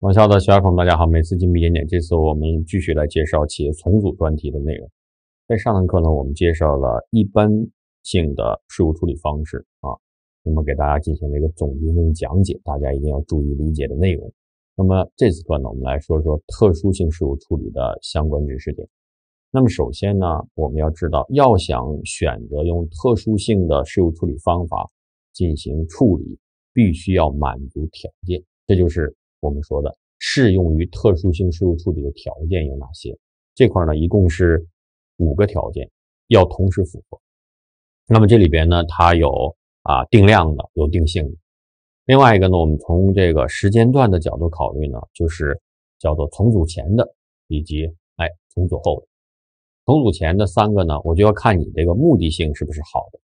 网校的小伙伴们，大家好！每次进步一点点，这次我们继续来介绍企业重组专题的内容。在上堂课呢，我们介绍了一般性的事务处理方式啊，那么给大家进行了一个总结性讲解，大家一定要注意理解的内容。那么这次课呢，我们来说说特殊性事务处理的相关知识点。那么首先呢，我们要知道，要想选择用特殊性的事务处理方法进行处理，必须要满足条件，这就是。我们说的适用于特殊性税务处理的条件有哪些？这块呢，一共是五个条件，要同时符合。那么这里边呢，它有啊定量的，有定性的。另外一个呢，我们从这个时间段的角度考虑呢，就是叫做重组前的，以及哎重组后的。重组前的三个呢，我就要看你这个目的性是不是好的，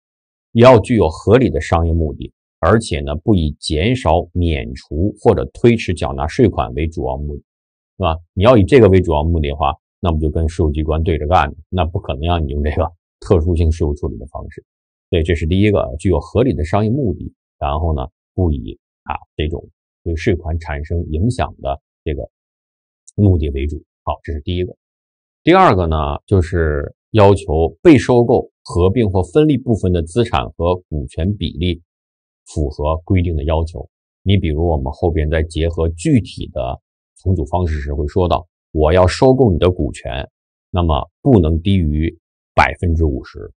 也要具有合理的商业目的。而且呢，不以减少、免除或者推迟缴纳税款为主要目的，是吧？你要以这个为主要目的的话，那不就跟税务机关对着干？那不可能让你用这个特殊性税务处理的方式。所以这是第一个，具有合理的商业目的，然后呢，不以啊这种对税款产生影响的这个目的为主。好，这是第一个。第二个呢，就是要求被收购、合并或分立部分的资产和股权比例。符合规定的要求。你比如，我们后边再结合具体的重组方式时，会说到，我要收购你的股权，那么不能低于百分之五十。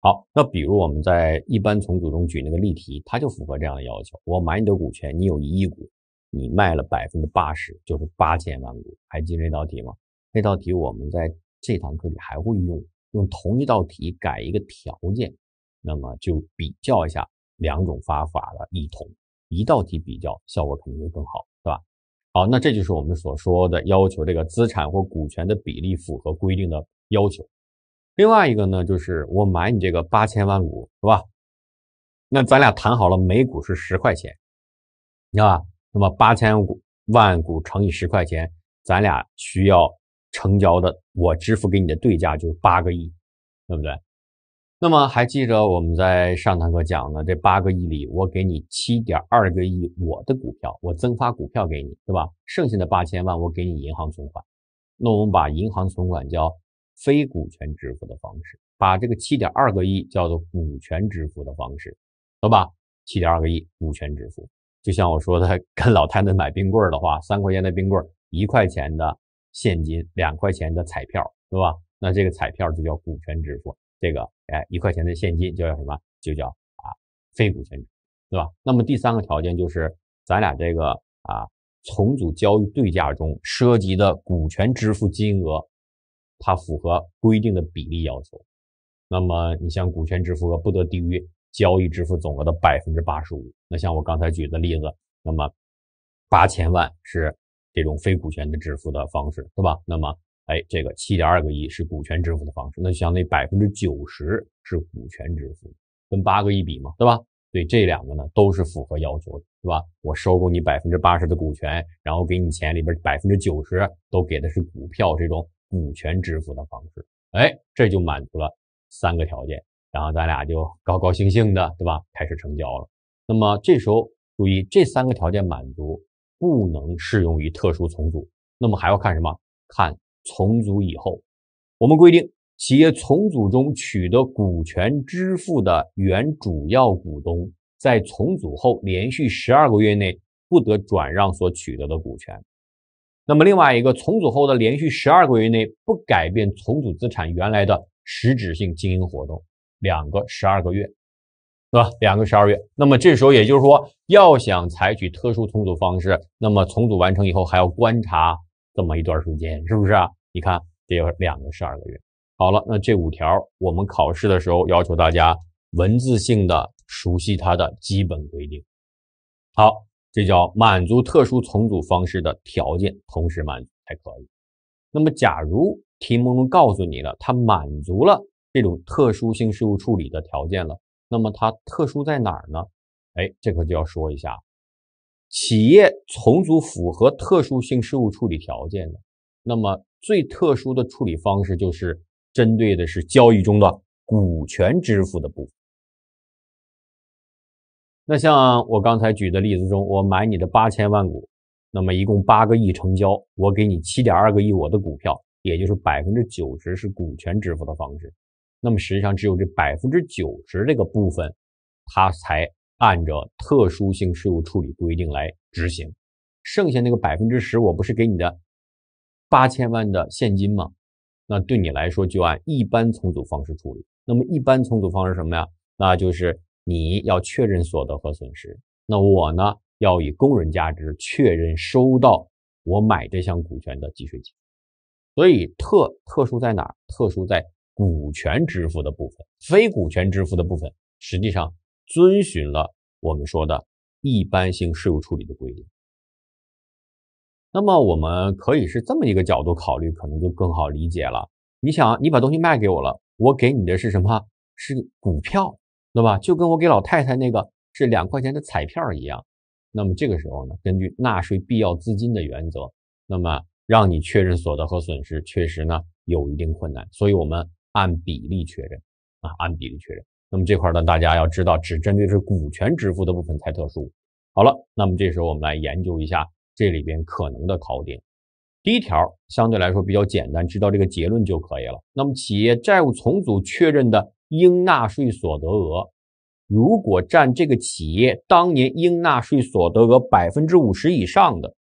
好，那比如我们在一般重组中举那个例题，它就符合这样的要求。我买你的股权，你有一亿股，你卖了百分之八十，就是八千万股。还记得那道题吗？那道题我们在这堂课里还会用，用同一道题改一个条件，那么就比较一下。两种方法的异同，一道题比较效果肯定会更好，是吧？好，那这就是我们所说的要求这个资产或股权的比例符合规定的要求。另外一个呢，就是我买你这个八千万股，是吧？那咱俩谈好了，每股是十块钱，知道吧？那么八千股万股乘以十块钱，咱俩需要成交的，我支付给你的对价就是八个亿，对不对？那么还记着我们在上堂课讲的这八个亿里，我给你七点二个亿我的股票，我增发股票给你，对吧？剩下的八千万我给你银行存款。那我们把银行存款叫非股权支付的方式，把这个七点二个亿叫做股权支付的方式，懂吧？七点二个亿股权支付，就像我说的，跟老太太买冰棍的话，三块钱的冰棍，一块钱的现金，两块钱的彩票，对吧？那这个彩票就叫股权支付。这个哎，一块钱的现金就叫什么？就叫啊非股权，对吧？那么第三个条件就是咱俩这个啊重组交易对价中涉及的股权支付金额，它符合规定的比例要求。那么你像股权支付额不得低于交易支付总额的百分之八十五。那像我刚才举的例子，那么八千万是这种非股权的支付的方式，对吧？那么哎，这个七点二个亿是股权支付的方式，那相当于百分之九十是股权支付，跟八个亿比嘛，对吧？所以这两个呢都是符合要求的，是吧？我收购你百分之八十的股权，然后给你钱里边百分之九十都给的是股票这种股权支付的方式，哎，这就满足了三个条件，然后咱俩就高高兴兴的，对吧？开始成交了。那么这时候注意，这三个条件满足不能适用于特殊重组，那么还要看什么？看。重组以后，我们规定，企业重组中取得股权支付的原主要股东，在重组后连续十二个月内不得转让所取得的股权。那么，另外一个，重组后的连续十二个月内不改变重组资产原来的实质性经营活动，两个十二个月，对吧？两个十二月。那么这时候也就是说，要想采取特殊重组方式，那么重组完成以后还要观察。这么一段时间，是不是啊？你看，得有两个十二个月。好了，那这五条，我们考试的时候要求大家文字性的熟悉它的基本规定。好，这叫满足特殊重组方式的条件，同时满足才可以。那么，假如题目中告诉你了，它满足了这种特殊性事务处理的条件了，那么它特殊在哪儿呢？哎，这个就要说一下。企业重组符合特殊性事务处理条件的，那么最特殊的处理方式就是针对的是交易中的股权支付的部分。那像我刚才举的例子中，我买你的八千万股，那么一共八个亿成交，我给你七点二个亿我的股票，也就是百分之九十是股权支付的方式。那么实际上只有这百分之九十这个部分，它才按照特殊性税务处理规定来执行。剩下那个百分之十，我不是给你的八千万的现金吗？那对你来说就按一般重组方式处理。那么一般重组方式什么呀？那就是你要确认所得和损失，那我呢？要以工人价值确认收到我买这项股权的计税金，所以特特殊在哪？特殊在股权支付的部分，非股权支付的部分实际上遵循了我们说的一般性税务处理的规定。那么我们可以是这么一个角度考虑，可能就更好理解了。你想，你把东西卖给我了，我给你的是什么？是股票，对吧？就跟我给老太太那个是两块钱的彩票一样。那么这个时候呢，根据纳税必要资金的原则，那么让你确认所得和损失，确实呢有一定困难，所以我们按比例确认啊，按比例确认。那么这块呢，大家要知道，只针对是股权支付的部分才特殊。好了，那么这时候我们来研究一下这里边可能的考点。第一条相对来说比较简单，知道这个结论就可以了。那么企业债务重组确认的应纳税所得额。如果占这个企业当年应纳税所得额百分之五十以上的，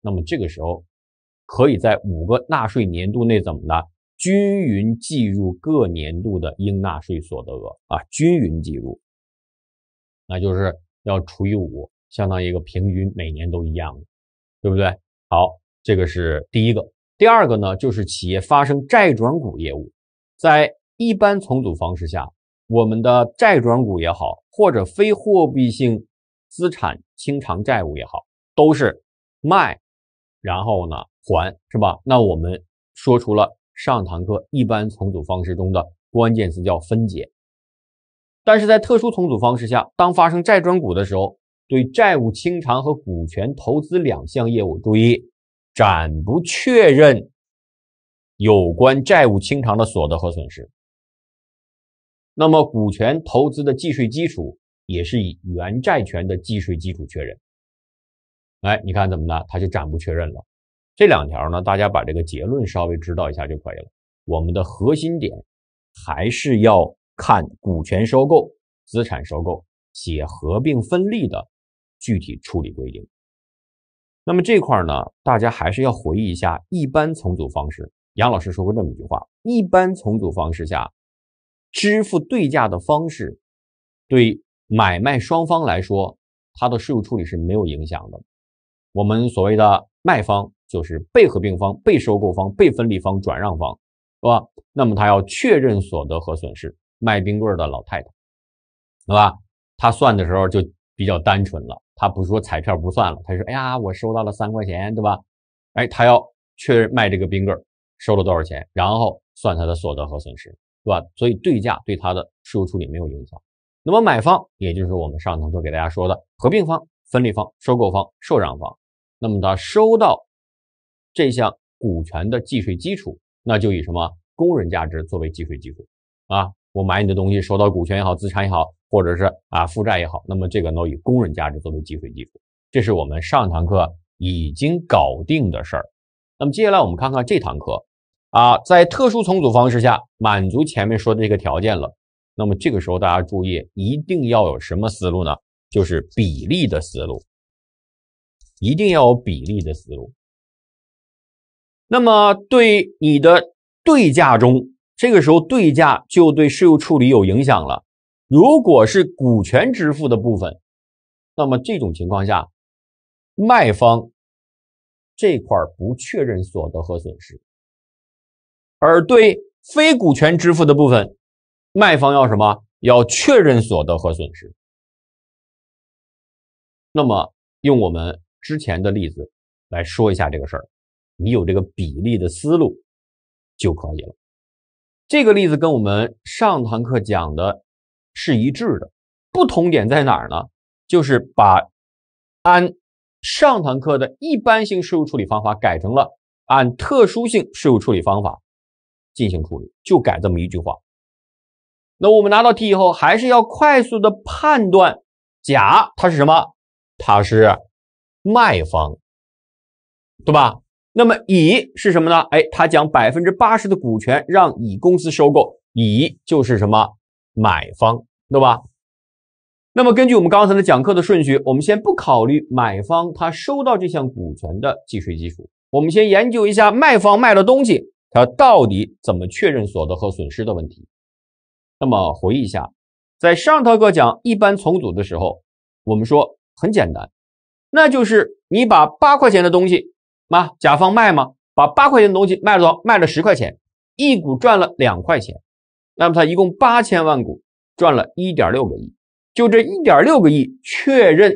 那么这个时候可以在五个纳税年度内怎么的均匀计入各年度的应纳税所得额啊？均匀计入，那就是要除以五，相当于一个平均，每年都一样的，对不对？好，这个是第一个。第二个呢，就是企业发生债转股业务，在一般重组方式下。我们的债转股也好，或者非货币性资产清偿债务也好，都是卖，然后呢还，是吧？那我们说出了上堂课一般重组方式中的关键词叫分解。但是在特殊重组方式下，当发生债转股的时候，对债务清偿和股权投资两项业务，注意暂不确认有关债务清偿的所得和损失。那么，股权投资的计税基础也是以原债权的计税基础确认。哎，你看怎么的，它就暂不确认了。这两条呢，大家把这个结论稍微知道一下就可以了。我们的核心点还是要看股权收购、资产收购、企业合并分立的具体处理规定。那么这块呢，大家还是要回忆一下一般重组方式。杨老师说过这么一句话：一般重组方式下。支付对价的方式，对买卖双方来说，它的税务处理是没有影响的。我们所谓的卖方就是被合并方、被收购方、被分立方、转让方，是吧？那么他要确认所得和损失。卖冰棍的老太太，对吧？他算的时候就比较单纯了，他不说彩票不算了，他说：“哎呀，我收到了三块钱，对吧？”哎，他要确认卖这个冰棍收了多少钱，然后算他的所得和损失。对吧？所以对价对他的税务处理没有影响。那么买方，也就是我们上堂课给大家说的合并方、分立方、收购方、受让方，那么他收到这项股权的计税基础，那就以什么工人价值作为计税基础啊？我买你的东西，收到股权也好，资产也好，或者是啊负债也好，那么这个都以工人价值作为计税基础。这是我们上堂课已经搞定的事儿。那么接下来我们看看这堂课。啊，在特殊重组方式下，满足前面说的这个条件了。那么这个时候大家注意，一定要有什么思路呢？就是比例的思路，一定要有比例的思路。那么对你的对价中，这个时候对价就对税务处理有影响了。如果是股权支付的部分，那么这种情况下，卖方这块不确认所得和损失。而对非股权支付的部分，卖方要什么？要确认所得和损失。那么，用我们之前的例子来说一下这个事儿，你有这个比例的思路就可以了。这个例子跟我们上堂课讲的是一致的，不同点在哪儿呢？就是把按上堂课的一般性税务处理方法改成了按特殊性税务处理方法。进行处理，就改这么一句话。那我们拿到题以后，还是要快速的判断甲它是什么？它是卖方，对吧？那么乙是什么呢？哎，他将百分之八十的股权让乙公司收购，乙就是什么买方，对吧？那么根据我们刚才的讲课的顺序，我们先不考虑买方他收到这项股权的计税基础，我们先研究一下卖方卖了东西，他到底怎么确认所得和损失的问题。那么回忆一下，在上堂课讲一般重组的时候，我们说很简单，那就是你把八块钱的东西，嘛，甲方卖吗，把八块钱的东西卖了？卖了十块钱，一股赚了两块钱，那么他一共八千万股赚了一点六个亿。就这一点六个亿确认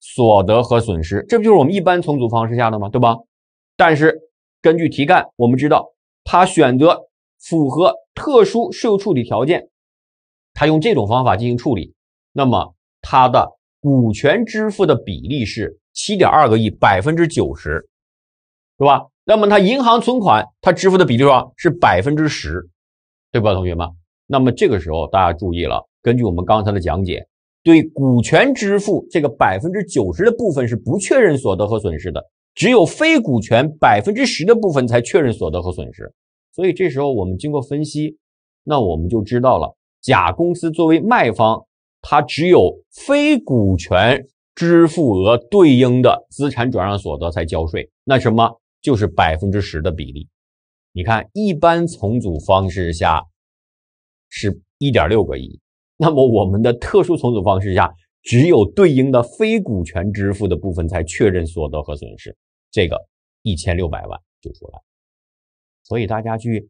所得和损失，这不就是我们一般重组方式下的吗？对吧？但是根据题干，我们知道他选择符合特殊税务处理条件，他用这种方法进行处理，那么他的股权支付的比例是七点二个亿，百分之九十，对吧？那么他银行存款他支付的比例多少？是百分之十，对吧，同学们？那么这个时候大家注意了，根据我们刚才的讲解。对股权支付这个百分之九十的部分是不确认所得和损失的，只有非股权百分之十的部分才确认所得和损失。所以这时候我们经过分析，那我们就知道了，甲公司作为卖方，它只有非股权支付额对应的资产转让所得才交税，那什么就是百分之十的比例。你看，一般重组方式下是一点六个亿。那么我们的特殊重组方式下，只有对应的非股权支付的部分才确认所得和损失，这个一千六百万就出来。所以大家去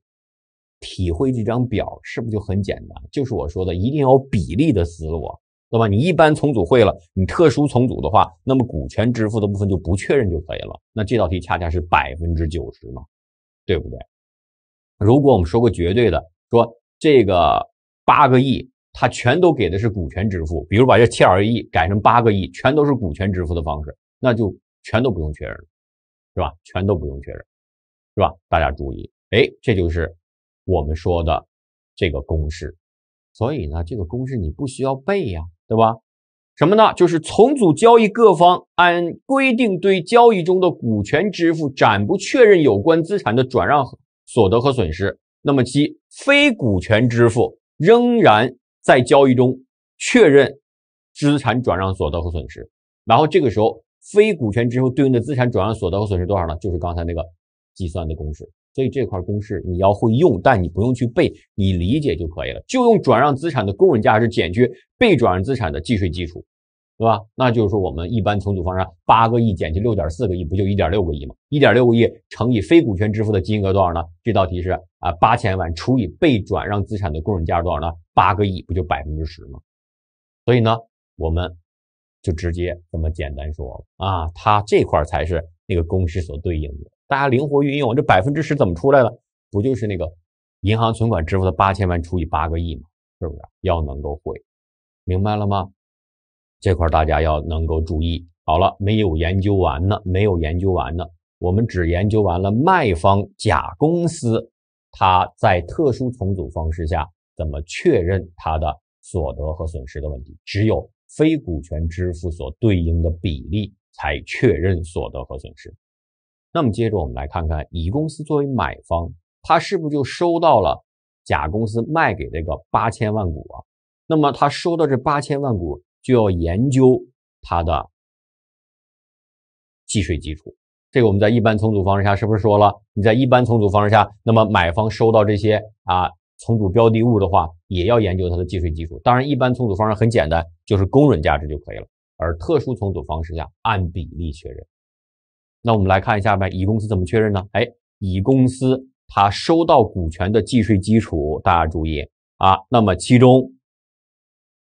体会这张表，是不是就很简单？就是我说的，一定要比例的思路啊，对吧？你一般重组会了，你特殊重组的话，那么股权支付的部分就不确认就可以了。那这道题恰恰是百分之九十嘛，对不对？如果我们说个绝对的，说这个八个亿。它全都给的是股权支付，比如把这七点一亿改成八个亿，全都是股权支付的方式，那就全都不用确认了，是吧？全都不用确认，是吧？大家注意，哎，这就是我们说的这个公式。所以呢，这个公式你不需要背呀，对吧？什么呢？就是重组交易各方按规定对交易中的股权支付暂不确认有关资产的转让所得和损失，那么其非股权支付仍然。在交易中确认资产转让所得和损失，然后这个时候非股权支付对应的资产转让所得和损失多少呢？就是刚才那个计算的公式。所以这块公式你要会用，但你不用去背，你理解就可以了。就用转让资产的公允价值减去被转让资产的计税基础。对吧？那就是说，我们一般重组方式，八个亿减去六点四个亿，不就一点六个亿吗？一点六个亿乘以非股权支付的金额多少呢？这道题是啊，八千万除以被转让资产的公允价值多少呢？八个亿，不就百分之十吗？所以呢，我们就直接这么简单说了啊，它这块才是那个公式所对应的，大家灵活运用。这百分之十怎么出来的？不就是那个银行存款支付的八千万除以八个亿吗？是不是？要能够会，明白了吗？这块大家要能够注意。好了，没有研究完呢，没有研究完呢。我们只研究完了卖方甲公司，他在特殊重组方式下怎么确认他的所得和损失的问题。只有非股权支付所对应的比例才确认所得和损失。那么接着我们来看看乙公司作为买方，他是不是就收到了甲公司卖给这个八千万股啊？那么他收到这八千万股。就要研究它的计税基础。这个我们在一般重组方式下是不是说了？你在一般重组方式下，那么买方收到这些啊重组标的物的话，也要研究它的计税基础。当然，一般重组方式很简单，就是公允价值就可以了。而特殊重组方式下，按比例确认。那我们来看一下呗，乙公司怎么确认呢？哎，乙公司它收到股权的计税基础，大家注意啊，那么其中。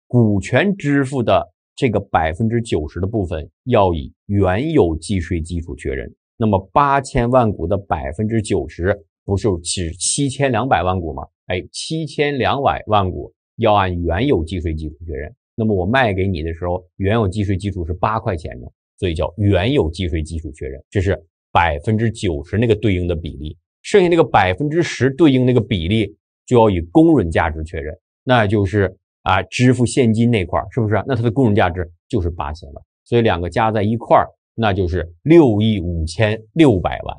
股权支付的这个百分之九十的部分要以原有计税基础确认。那么八千万股的百分之九十不是指七千两百万股吗？哎，七千两百万股要按原有计税基础确认。那么我卖给你的时候，原有计税基础是八块钱的，所以叫原有计税基础确认。这是百分之九十那个对应的比例，剩下那个百分之十对应那个比例就要以公允价值确认，那就是。啊，支付现金那块是不是？那它的公允价值就是八千万，所以两个加在一块那就是六亿五千六百万，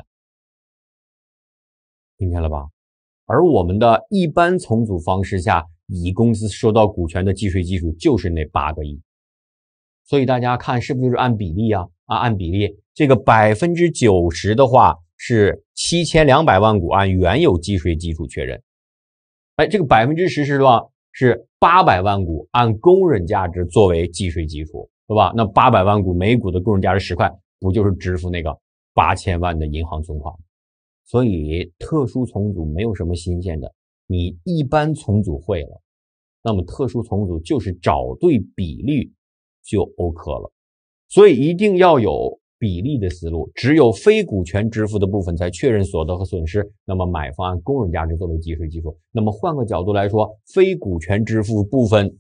听见了吧？而我们的一般重组方式下，乙公司收到股权的计税基础就是那八个亿，所以大家看是不是就是按比例啊？啊，按比例，这个百分之九十的话是七千两百万股按原有计税基础确认，哎，这个百分之十是吧？是八百万股按工人价值作为计税基础，对吧？那八百万股每股的工人价值十块，不就是支付那个八千万的银行存款？所以特殊重组没有什么新鲜的，你一般重组会了，那么特殊重组就是找对比例就 OK 了。所以一定要有比例的思路，只有非股权支付的部分才确认所得和损失。那么买方按工人价值作为计税基础。那么换个角度来说，非股权支付部分，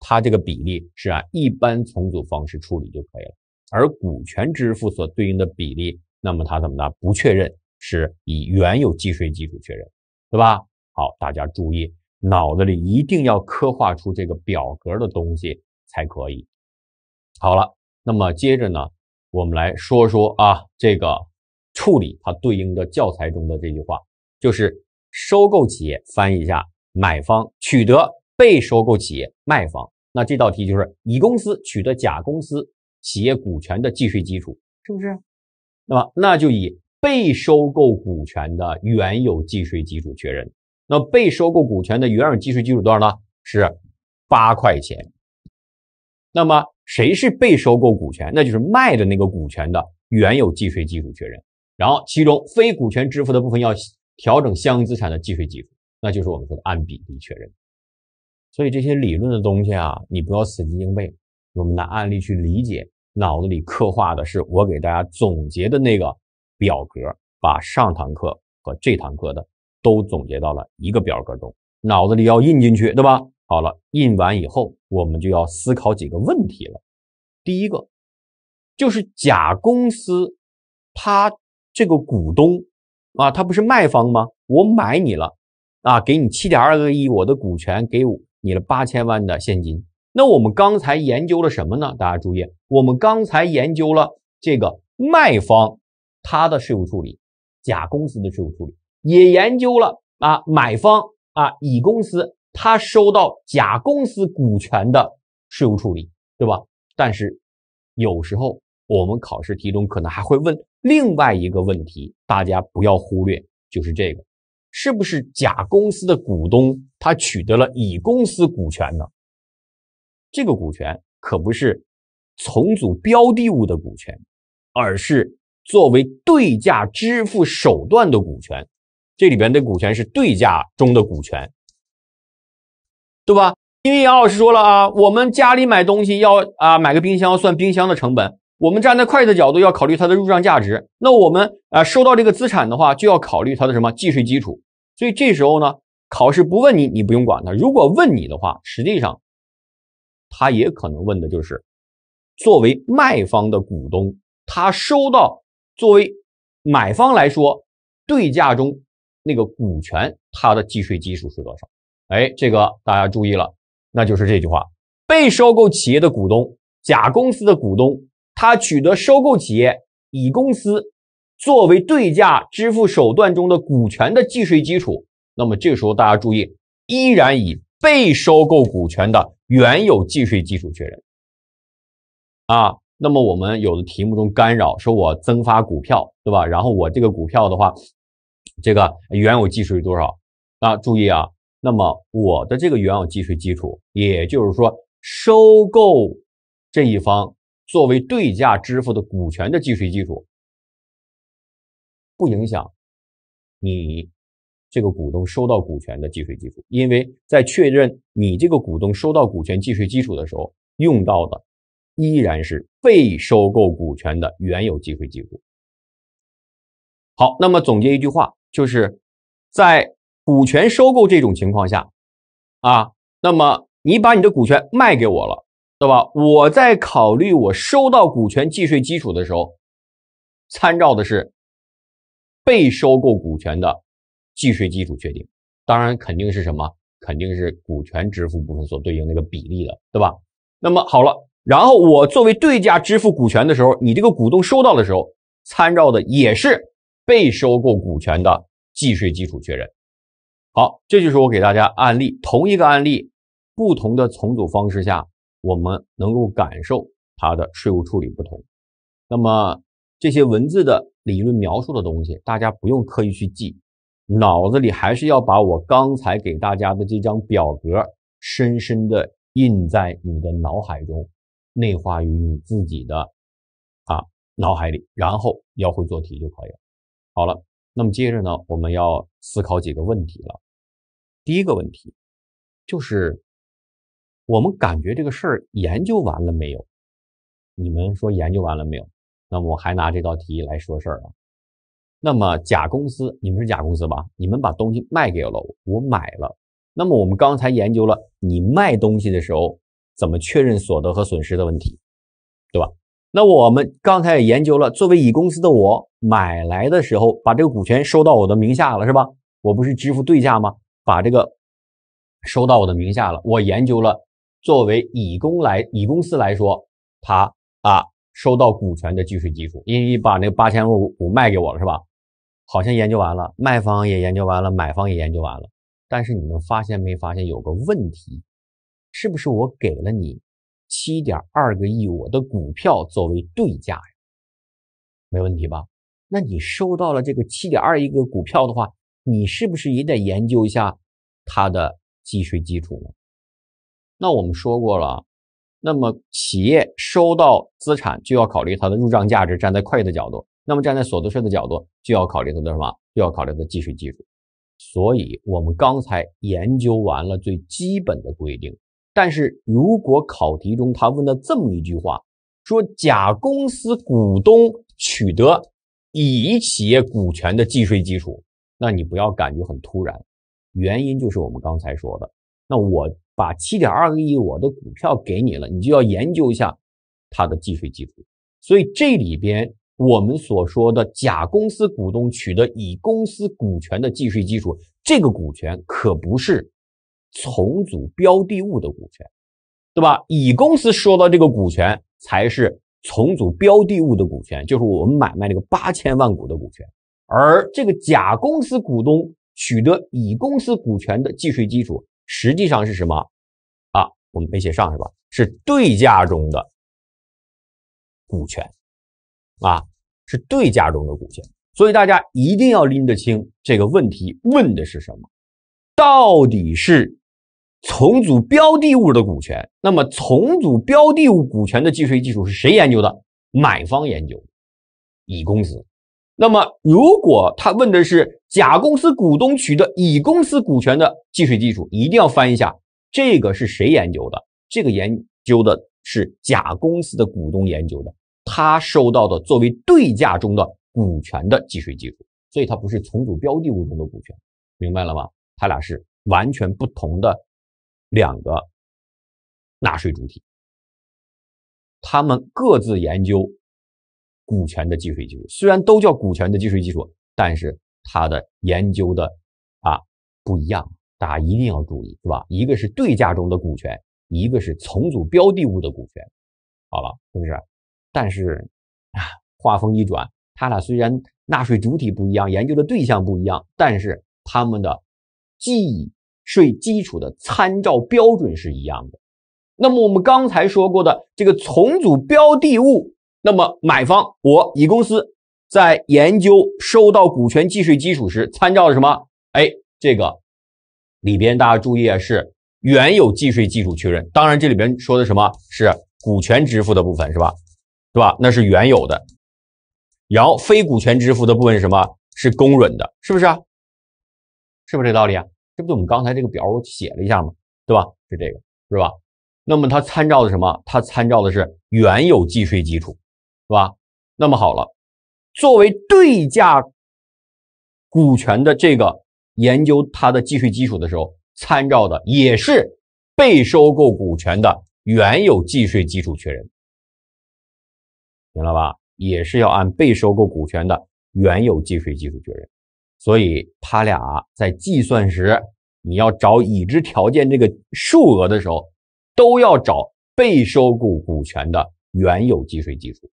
它这个比例是按一般重组方式处理就可以了。而股权支付所对应的比例，那么它怎么的不确认，是以原有计税基础确认，对吧？好，大家注意，脑子里一定要刻画出这个表格的东西才可以。好了。那么接着呢，我们来说说啊，这个处理它对应的教材中的这句话，就是收购企业翻译一下，买方取得被收购企业卖方，那这道题就是乙公司取得甲公司企业股权的计税基础，是不是？那么那就以被收购股权的原有计税基础确认。那被收购股权的原有计税基础多少呢？是八块钱。那么谁是被收购股权？那就是卖的那个股权的原有计税基础确认。然后其中非股权支付的部分要调整相应资产的计税基础，那就是我们说的按比例确认。所以这些理论的东西啊，你不要死记硬背，我们拿案例去理解，脑子里刻画的是我给大家总结的那个表格，把上堂课和这堂课的都总结到了一个表格中，脑子里要印进去，对吧？好了，印完以后，我们就要思考几个问题了。第一个就是甲公司，他这个股东啊，他不是卖方吗？我买你了啊，给你七点二个亿我的股权，给你了八千万的现金。那我们刚才研究了什么呢？大家注意，我们刚才研究了这个卖方他的税务处理，甲公司的税务处理，也研究了啊买方啊乙公司。他收到甲公司股权的税务处理，对吧？但是有时候我们考试题中可能还会问另外一个问题，大家不要忽略，就是这个：是不是甲公司的股东他取得了乙公司股权呢？这个股权可不是重组标的物的股权，而是作为对价支付手段的股权。这里边的股权是对价中的股权。对吧？因为杨老师说了啊，我们家里买东西要啊买个冰箱算冰箱的成本，我们站在会计的角度要考虑它的入账价值。那我们啊收到这个资产的话，就要考虑它的什么计税基础。所以这时候呢，考试不问你，你不用管它；如果问你的话，实际上他也可能问的就是，作为卖方的股东，他收到作为买方来说对价中那个股权，它的计税基础是多少？哎，这个大家注意了，那就是这句话：被收购企业的股东甲公司的股东，他取得收购企业乙公司作为对价支付手段中的股权的计税基础。那么这个时候大家注意，依然以被收购股权的原有计税基础确认。啊，那么我们有的题目中干扰，说我增发股票，对吧？然后我这个股票的话，这个原有计税多少？啊，注意啊。那么我的这个原有计税基础，也就是说，收购这一方作为对价支付的股权的计税基础，不影响你这个股东收到股权的计税基础，因为在确认你这个股东收到股权计税基础的时候，用到的依然是被收购股权的原有计税基础。好，那么总结一句话，就是在。股权收购这种情况下，啊，那么你把你的股权卖给我了，对吧？我在考虑我收到股权计税基础的时候，参照的是被收购股权的计税基础确定，当然肯定是什么？肯定是股权支付部分所对应那个比例的，对吧？那么好了，然后我作为对价支付股权的时候，你这个股东收到的时候，参照的也是被收购股权的计税基础确认。好，这就是我给大家案例，同一个案例，不同的重组方式下，我们能够感受它的税务处理不同。那么这些文字的理论描述的东西，大家不用刻意去记，脑子里还是要把我刚才给大家的这张表格深深的印在你的脑海中。内化于你自己的啊脑海里，然后要会做题就可以了。好了，那么接着呢，我们要思考几个问题了。第一个问题就是，我们感觉这个事儿研究完了没有？你们说研究完了没有？那么我还拿这道题来说事儿啊。那么甲公司，你们是甲公司吧？你们把东西卖给了我，我买了。那么我们刚才研究了，你卖东西的时候。怎么确认所得和损失的问题，对吧？那我们刚才也研究了，作为乙公司的我买来的时候，把这个股权收到我的名下了，是吧？我不是支付对价吗？把这个收到我的名下了。我研究了，作为乙公来乙公司来说，他啊收到股权的计税基础，因为你把那八千万股卖给我了，是吧？好像研究完了，卖方也研究完了，买方也研究完了。但是你们发现没发现有个问题？是不是我给了你七点二个亿我的股票作为对价呀？没问题吧？那你收到了这个七点二亿个股票的话，你是不是也得研究一下它的计税基础呢？那我们说过了，那么企业收到资产就要考虑它的入账价值，站在会计的角度；那么站在所得税的角度，就要考虑它的什么？就要考虑它的计税基础。所以我们刚才研究完了最基本的规定。但是如果考题中他问了这么一句话，说甲公司股东取得乙企业股权的计税基础，那你不要感觉很突然，原因就是我们刚才说的，那我把七点二个亿我的股票给你了，你就要研究一下它的计税基础。所以这里边我们所说的甲公司股东取得乙公司股权的计税基础，这个股权可不是。重组标的物的股权，对吧？乙公司收到这个股权才是重组标的物的股权，就是我们买卖这个八千万股的股权。而这个甲公司股东取得乙公司股权的计税基础，实际上是什么啊？我们没写上是吧？是对价中的股权啊，是对价中的股权。所以大家一定要拎得清这个问题问的是什么，到底是。重组标的物的股权，那么重组标的物股权的计税基础是谁研究的？买方研究，乙公司。那么如果他问的是甲公司股东取得乙公司股权的计税基础，一定要翻一下，这个是谁研究的？这个研究的是甲公司的股东研究的，他收到的作为对价中的股权的计税基础，所以它不是重组标的物中的股权，明白了吗？它俩是完全不同的。两个纳税主体，他们各自研究股权的计税基础，虽然都叫股权的计税基础，但是它的研究的啊不一样，大家一定要注意，是吧？一个是对价中的股权，一个是重组标的物的股权。好了，是不是？但是啊，话锋一转，他俩虽然纳税主体不一样，研究的对象不一样，但是他们的记忆。税基础的参照标准是一样的。那么我们刚才说过的这个重组标的物，那么买方我乙公司在研究收到股权计税基础时，参照了什么？哎，这个里边大家注意啊，是原有计税基础确认。当然，这里边说的什么是股权支付的部分是吧？是吧？那是原有的。然后非股权支付的部分是什么？是公允的，是不是？是不是这道理啊？这不我们刚才这个表我写了一下吗？对吧？是这个，是吧？那么它参照的什么？它参照的是原有计税基础，是吧？那么好了，作为对价股权的这个研究它的计税基础的时候，参照的也是被收购股权的原有计税基础确认，明了吧？也是要按被收购股权的原有计税基础确认。所以他俩在计算时，你要找已知条件这个数额的时候，都要找被收购股权的原有计税基础。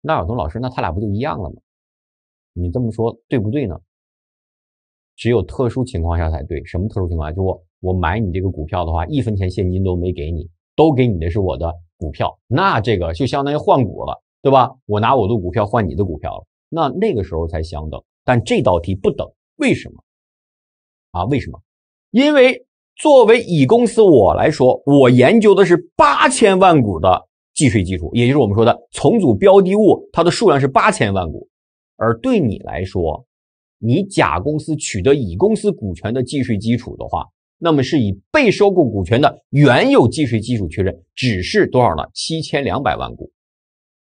那尔东老师，那他俩不就一样了吗？你这么说对不对呢？只有特殊情况下才对。什么特殊情况？就我我买你这个股票的话，一分钱现金都没给你，都给你的是我的股票，那这个就相当于换股了，对吧？我拿我的股票换你的股票了，那那个时候才相等。但这道题不等，为什么？啊，为什么？因为作为乙公司我来说，我研究的是八千万股的计税基础，也就是我们说的重组标的物，它的数量是八千万股，而对你来说。你甲公司取得乙公司股权的计税基础的话，那么是以被收购股权的原有计税基础确认，只是多少呢？七千两百万股。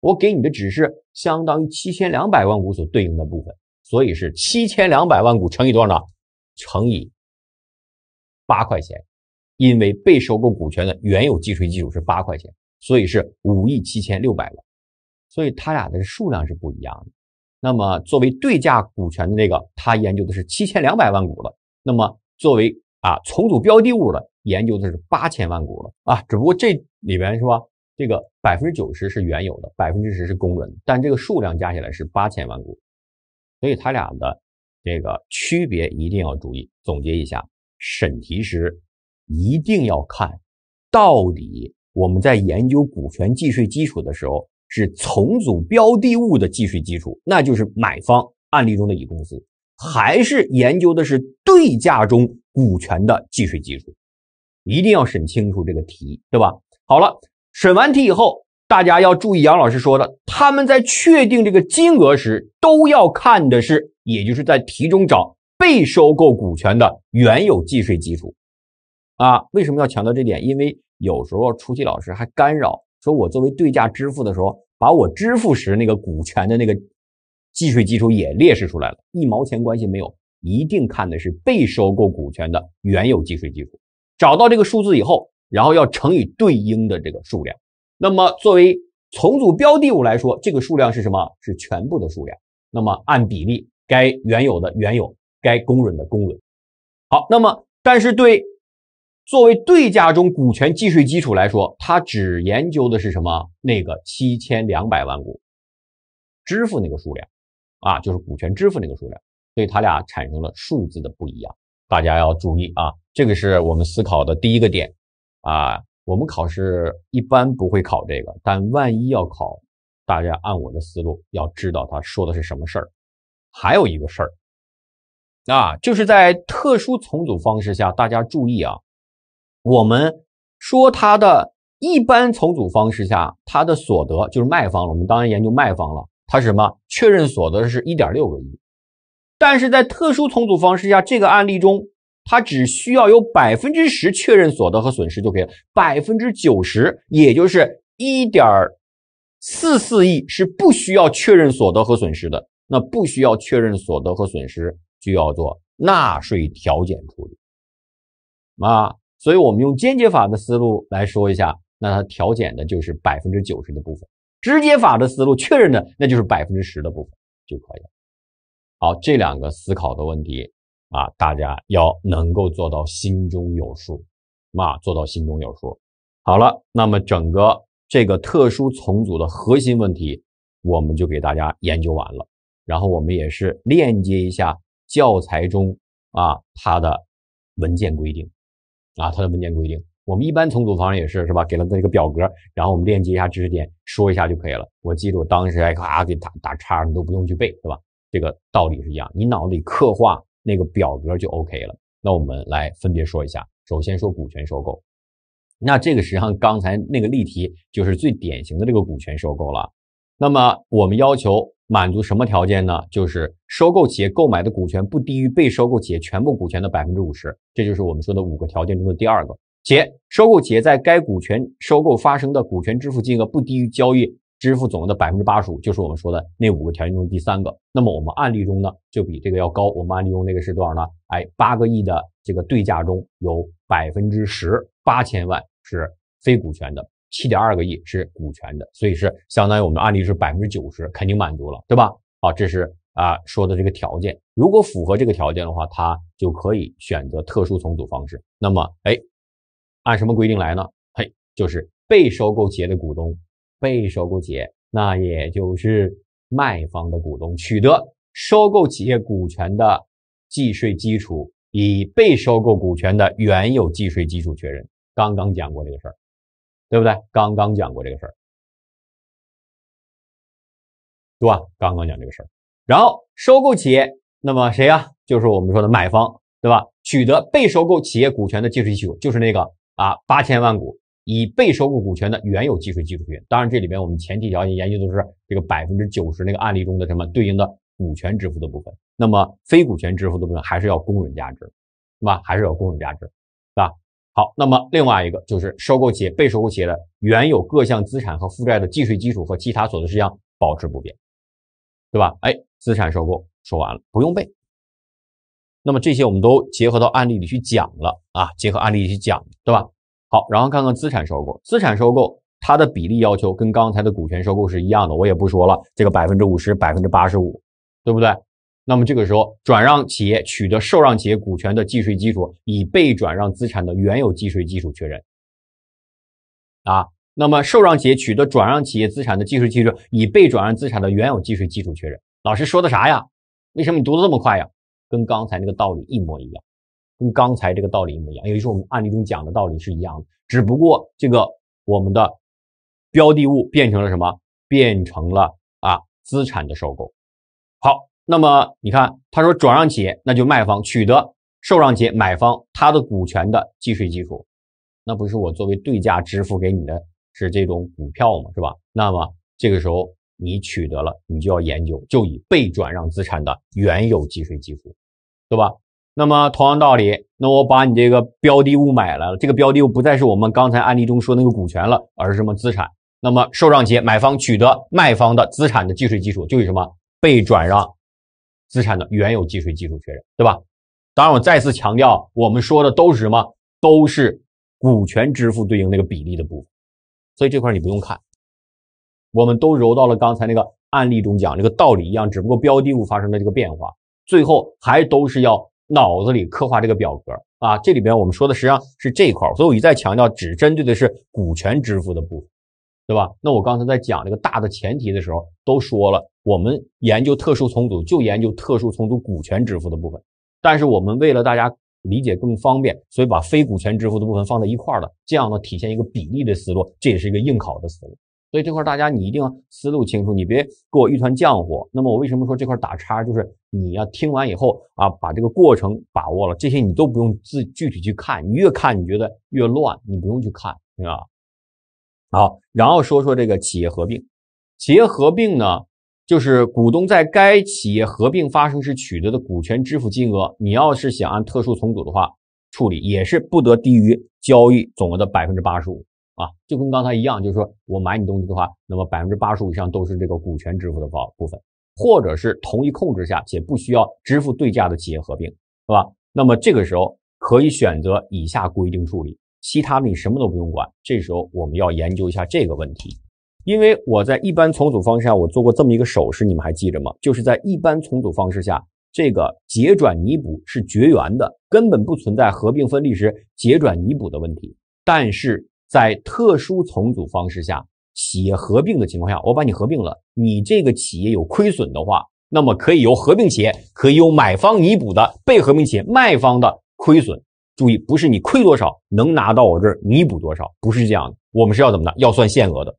我给你的只是相当于七千两百万股所对应的部分，所以是七千两百万股乘以多少呢？乘以八块钱，因为被收购股权的原有计税基础是八块钱，所以是五亿七千六百万。所以它俩的数量是不一样的。那么，作为对价股权的那个，他研究的是七千两百万股了。那么，作为啊重组标的物的，研究的是八千万股了啊。只不过这里边是吧，这个百分之九十是原有的，百分之十是公人，但这个数量加起来是八千万股。所以它俩的这个区别一定要注意。总结一下，审题时一定要看到底我们在研究股权计税基础的时候。是重组标的物的计税基础，那就是买方案例中的乙公司，还是研究的是对价中股权的计税基础？一定要审清楚这个题，对吧？好了，审完题以后，大家要注意杨老师说的，他们在确定这个金额时，都要看的是，也就是在题中找被收购股权的原有计税基础。啊，为什么要强调这点？因为有时候出题老师还干扰，说我作为对价支付的时候。把我支付时那个股权的那个计税基础也列示出来了，一毛钱关系没有，一定看的是被收购股权的原有计税基础。找到这个数字以后，然后要乘以对应的这个数量。那么作为重组标的物来说，这个数量是什么？是全部的数量。那么按比例，该原有的原有，该公允的公允。好，那么但是对。作为对价中股权计税基础来说，它只研究的是什么？那个七千两百万股支付那个数量啊，就是股权支付那个数量，所以它俩产生了数字的不一样。大家要注意啊，这个是我们思考的第一个点啊。我们考试一般不会考这个，但万一要考，大家按我的思路要知道他说的是什么事儿。还有一个事儿啊，就是在特殊重组方式下，大家注意啊。我们说它的一般重组方式下，它的所得就是卖方了。我们当然研究卖方了，它是什么？确认所得是一点六个亿。但是在特殊重组方式下，这个案例中，它只需要有百分之十确认所得和损失就可以了，百分之九十，也就是一点四四亿是不需要确认所得和损失的。那不需要确认所得和损失，就要做纳税调减处理啊。所以我们用间接法的思路来说一下，那它调减的就是百分之九十的部分；直接法的思路确认的那就是百分之十的部分就可以了。好，这两个思考的问题啊，大家要能够做到心中有数，啊，做到心中有数。好了，那么整个这个特殊重组的核心问题，我们就给大家研究完了。然后我们也是链接一下教材中啊它的文件规定。啊，它的文件规定，我们一般重组方式也是，是吧？给了这个表格，然后我们链接一下知识点，说一下就可以了。我记住当时还，咔给打打叉，你都不用去背，对吧？这个道理是一样，你脑子里刻画那个表格就 OK 了。那我们来分别说一下，首先说股权收购，那这个实际上刚才那个例题就是最典型的这个股权收购了。那么我们要求。满足什么条件呢？就是收购企业购买的股权不低于被收购企业全部股权的百分之五十，这就是我们说的五个条件中的第二个。且收购企业在该股权收购发生的股权支付金额不低于交易支付总额的百分之八十五，就是我们说的那五个条件中的第三个。那么我们案例中呢，就比这个要高。我们案例中那个是多少呢？哎，八个亿的这个对价中有百分之十八千万是非股权的。七点二个亿是股权的，所以是相当于我们案例是百分之九十，肯定满足了，对吧？好，这是啊说的这个条件，如果符合这个条件的话，它就可以选择特殊重组方式。那么，哎，按什么规定来呢？嘿，就是被收购企业的股东，被收购企业那也就是卖方的股东取得收购企业股权的计税基础，以被收购股权的原有计税基础确认。刚刚讲过这个事儿，对不对？刚刚讲过这个事儿，对吧？刚刚讲这个事儿。然后收购企业，那么谁呀？就是我们说的买方，对吧？取得被收购企业股权的计税基础，就是那个啊八千万股，以被收购股权的原有计税基础。当然，这里边我们前提条件研究的是这个百分之九十那个案例中的什么对应的股权支付的部分。那么非股权支付的部分还是要工人价值，是吧？还是要工人价值，是吧？好，那么另外一个就是收购企业、被收购企业的原有各项资产和负债的计税基础和其他所得事项保持不变，对吧？哎。资产收购说完了，不用背。那么这些我们都结合到案例里去讲了啊，结合案例去讲，对吧？好，然后看看资产收购，资产收购它的比例要求跟刚才的股权收购是一样的，我也不说了，这个百分之五十、百分之八十五，对不对？那么这个时候转让企业取得受让企业股权的计税基础，以被转让资产的原有计税基础确认啊。那么受让企业取得转让企业资产的计税基础，以被转让资产的原有计税基础确认。老师说的啥呀？为什么你读的这么快呀？跟刚才那个道理一模一样，跟刚才这个道理一模一样，也就是我们案例中讲的道理是一样的，只不过这个我们的标的物变成了什么？变成了啊资产的收购。好，那么你看他说转让企业，那就卖方取得受让企业买方他的股权的计税基础，那不是我作为对价支付给你的是这种股票吗？是吧？那么这个时候。你取得了，你就要研究，就以被转让资产的原有计税基础，对吧？那么同样道理，那我把你这个标的物买来了，这个标的物不再是我们刚才案例中说那个股权了，而是什么资产？那么受让企业买方取得卖方的资产的计税基础，就以什么被转让资产的原有计税基础确认，对吧？当然，我再次强调，我们说的都是什么？都是股权支付对应那个比例的部分，所以这块你不用看。我们都揉到了刚才那个案例中讲这个道理一样，只不过标的物发生了这个变化，最后还都是要脑子里刻画这个表格啊。这里边我们说的实际上是这一块，所以我一再强调，只针对的是股权支付的部分，对吧？那我刚才在讲这个大的前提的时候，都说了，我们研究特殊重组就研究特殊重组股权支付的部分，但是我们为了大家理解更方便，所以把非股权支付的部分放在一块了，这样呢体现一个比例的思路，这也是一个应考的思路。所以这块大家你一定要思路清楚，你别给我一团浆糊。那么我为什么说这块打叉？就是你要听完以后啊，把这个过程把握了，这些你都不用自具体去看，你越看你觉得越乱，你不用去看，对吧？好，然后说说这个企业合并。企业合并呢，就是股东在该企业合并发生时取得的股权支付金额，你要是想按特殊重组的话处理，也是不得低于交易总额的百分之八十五。啊，就跟刚才一样，就是说我买你东西的话，那么百分之八十五以上都是这个股权支付的部部分，或者是同一控制下且不需要支付对价的企业合并，是吧？那么这个时候可以选择以下规定处理，其他的你什么都不用管。这时候我们要研究一下这个问题，因为我在一般重组方式下我做过这么一个手势，你们还记着吗？就是在一般重组方式下，这个结转弥补是绝缘的，根本不存在合并分立时结转弥补的问题，但是。在特殊重组方式下，企业合并的情况下，我把你合并了，你这个企业有亏损的话，那么可以由合并企业可以由买方弥补的被合并企业卖方的亏损。注意，不是你亏多少能拿到我这儿弥补多少，不是这样的。我们是要怎么的？要算限额的。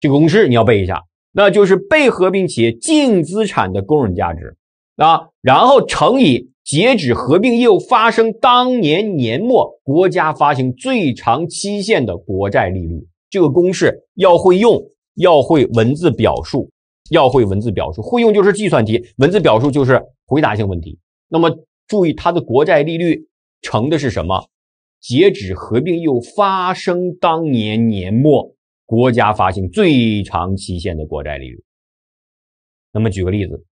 这个公式你要背一下，那就是被合并企业净资产的公允价值啊，然后乘以。截止合并业务发生当年年末，国家发行最长期限的国债利率，这个公式要会用，要会文字表述，要会文字表述，会用就是计算题，文字表述就是回答性问题。那么注意，它的国债利率乘的是什么？截止合并业务发生当年年末，国家发行最长期限的国债利率。那么举个例子，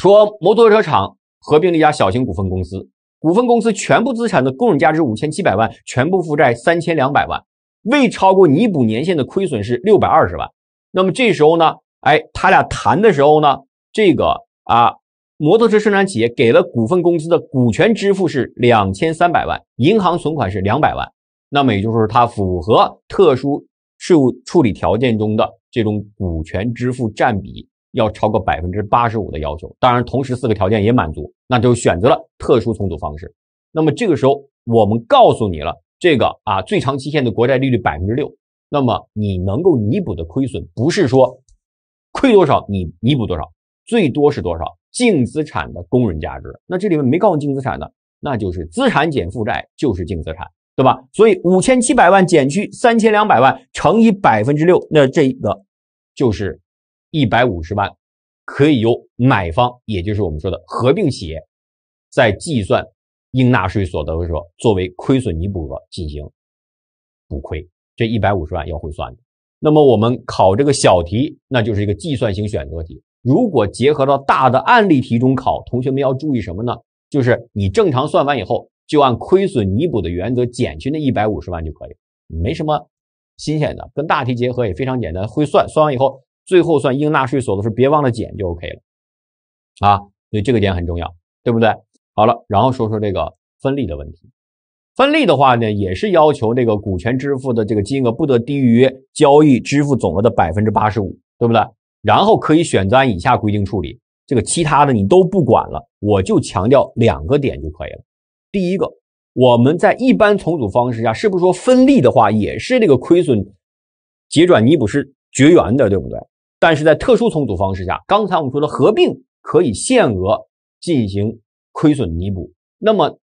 说摩托车厂。合并了一家小型股份公司，股份公司全部资产的公允价值五千七百万，全部负债三千两百万，未超过弥补年限的亏损是六百二十万。那么这时候呢，哎，他俩谈的时候呢，这个啊，摩托车生产企业给了股份公司的股权支付是两千三百万，银行存款是两百万。那么也就是它符合特殊事务处理条件中的这种股权支付占比要超过百分之八十五的要求。当然，同时四个条件也满足，那就选择了特殊重组方式。那么这个时候，我们告诉你了，这个啊最长期限的国债利率百分之六，那么你能够弥补的亏损不是说亏多少你弥补多少，最多是多少净资产的工人价值。那这里面没告诉净资产的，那就是资产减负债就是净资产。对吧？所以五千七百万减去三千两百万乘以百分之六，那这个就是一百五十万，可以由买方，也就是我们说的合并企业，在计算应纳税所得的时候，作为亏损弥补额进行补亏。这一百五十万要会算的。那么我们考这个小题，那就是一个计算型选择题。如果结合到大的案例题中考，同学们要注意什么呢？就是你正常算完以后。就按亏损弥补的原则减去那一百五十万就可以，没什么新鲜的，跟大题结合也非常简单，会算，算完以后最后算应纳税所得时别忘了减就 OK 了啊，所以这个点很重要，对不对？好了，然后说说这个分利的问题，分利的话呢，也是要求这个股权支付的这个金额不得低于交易支付总额的百分之八十五，对不对？然后可以选择按以下规定处理，这个其他的你都不管了，我就强调两个点就可以了。第一个，我们在一般重组方式下，是不是说分利的话也是这个亏损结转弥补是绝缘的，对不对？但是在特殊重组方式下，刚才我们说的合并可以限额进行亏损弥补，那么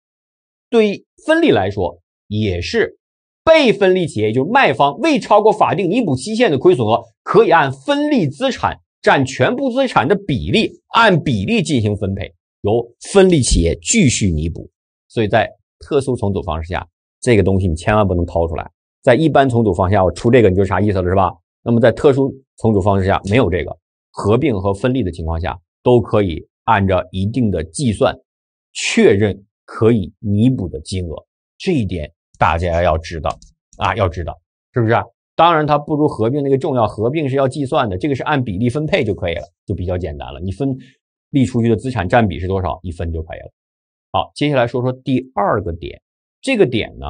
对于分利来说，也是被分利企业，就是卖方未超过法定弥补期限的亏损额，可以按分立资产占全部资产的比例，按比例进行分配，由分利企业继续弥补。所以在特殊重组方式下，这个东西你千万不能掏出来。在一般重组方式下，我出这个你就啥意思了，是吧？那么在特殊重组方式下，没有这个合并和分立的情况下，都可以按照一定的计算确认可以弥补的金额。这一点大家要知道啊，要知道是不是？当然它不如合并那个重要，合并是要计算的，这个是按比例分配就可以了，就比较简单了。你分立出去的资产占比是多少，一分就可以了。好，接下来说说第二个点，这个点呢，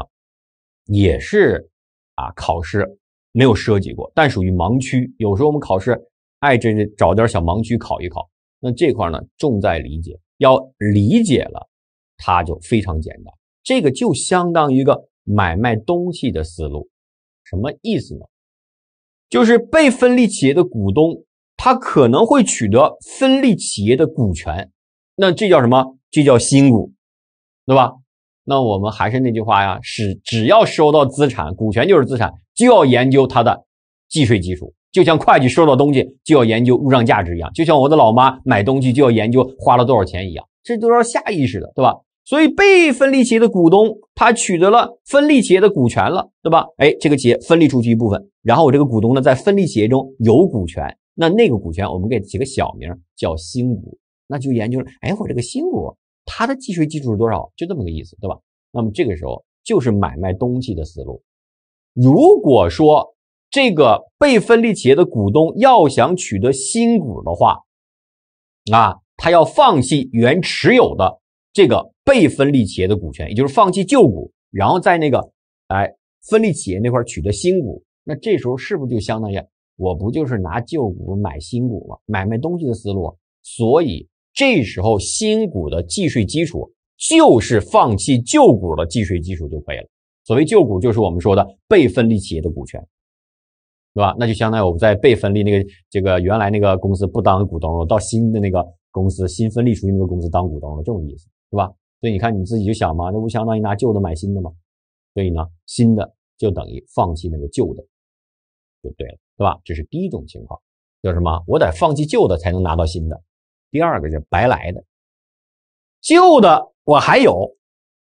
也是啊，考试没有涉及过，但属于盲区。有时候我们考试爱这找点小盲区考一考。那这块呢，重在理解，要理解了，它就非常简单。这个就相当于一个买卖东西的思路，什么意思呢？就是被分立企业的股东，他可能会取得分立企业的股权，那这叫什么？这叫新股，对吧？那我们还是那句话呀，是只要收到资产，股权就是资产，就要研究它的计税基础，就像会计收到东西就要研究入账价值一样，就像我的老妈买东西就要研究花了多少钱一样，这都是下意识的，对吧？所以被分立企业的股东他取得了分立企业的股权了，对吧？哎，这个企业分立出去一部分，然后我这个股东呢在分立企业中有股权，那那个股权我们给起个小名叫新股，那就研究了，哎，我这个新股。它的计税基础是多少？就这么个意思，对吧？那么这个时候就是买卖东西的思路。如果说这个被分立企业的股东要想取得新股的话，啊，他要放弃原持有的这个被分立企业的股权，也就是放弃旧股，然后在那个哎分立企业那块取得新股，那这时候是不是就相当于我不就是拿旧股买新股吗？买卖东西的思路，所以。这时候新股的计税基础就是放弃旧股的计税基础就可以了。所谓旧股，就是我们说的被分立企业的股权，对吧？那就相当于我们在被分立那个这个原来那个公司不当股东了，到新的那个公司新分立出去那个公司当股东了，这种意思，对吧？所以你看你自己就想嘛，那不相当于拿旧的买新的吗？所以呢，新的就等于放弃那个旧的，就对了，对吧？这是第一种情况，叫什么？我得放弃旧的才能拿到新的。第二个是白来的，旧的我还有，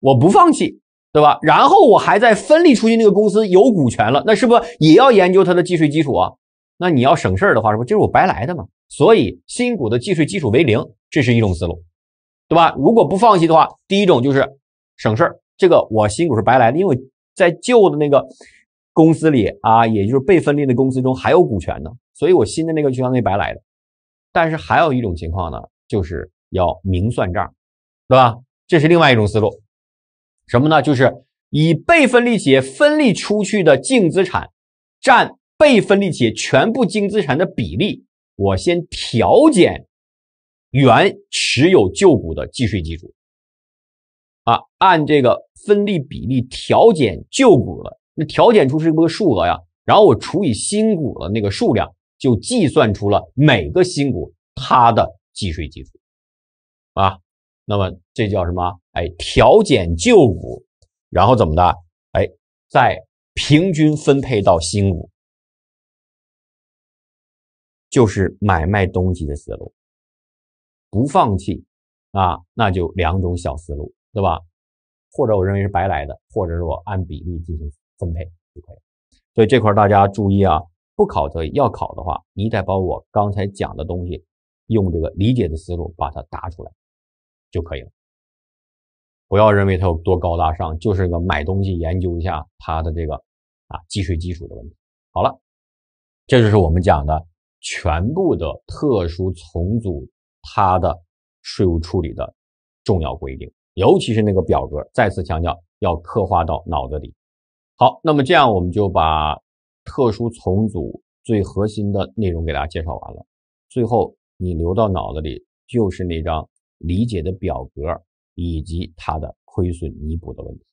我不放弃，对吧？然后我还在分立出去那个公司有股权了，那是不是也要研究它的计税基础啊？那你要省事儿的话，是不这是我白来的嘛？所以新股的计税基础为零，这是一种思路，对吧？如果不放弃的话，第一种就是省事儿，这个我新股是白来的，因为在旧的那个公司里啊，也就是被分立的公司中还有股权呢，所以我新的那个就相当于白来的。但是还有一种情况呢，就是要明算账，对吧？这是另外一种思路，什么呢？就是以被分立企业分立出去的净资产占被分立企业全部净资产的比例，我先调减原持有旧股的计税基础。啊，按这个分立比例调减旧股的，那调减出是一个数额呀？然后我除以新股的那个数量，就计算出了每个新股它的计税基础。啊，那么这叫什么？哎，调减旧股，然后怎么的？哎，再平均分配到新股，就是买卖东西的思路。不放弃啊，那就两种小思路。对吧？或者我认为是白来的，或者是我按比例进行分配就可以。所以这块大家注意啊，不考则已，要考的话，你得把我刚才讲的东西用这个理解的思路把它答出来就可以了。不要认为它有多高大上，就是个买东西研究一下它的这个啊计税基础的问题。好了，这就是我们讲的全部的特殊重组它的税务处理的重要规定。尤其是那个表格，再次强调要刻画到脑子里。好，那么这样我们就把特殊重组最核心的内容给大家介绍完了。最后你留到脑子里就是那张理解的表格以及它的亏损弥补的问题。